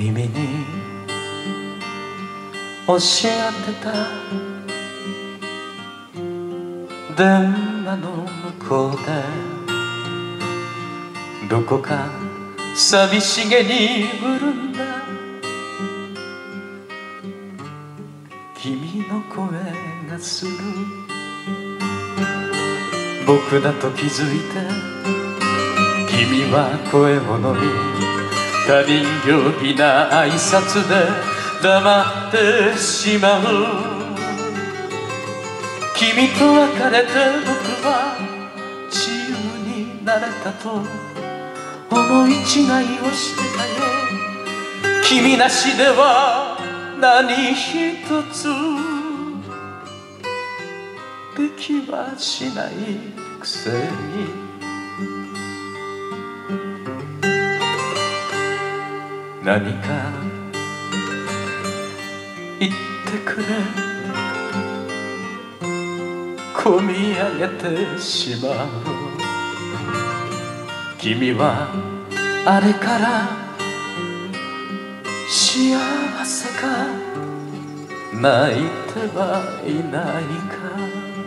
耳に教えてた電話の向こうでどこか寂しげに潤んだ君の声がする。僕だと気づいて君は声を飲み他人行儀な挨拶で黙ってしまう君と別れて僕は自由になれたと思い違いをしてたよ。君なしでは何一つできはしないくせに。何か言ってくれ。込み上げてしまう。君はあれから幸せか。泣いてはいないか。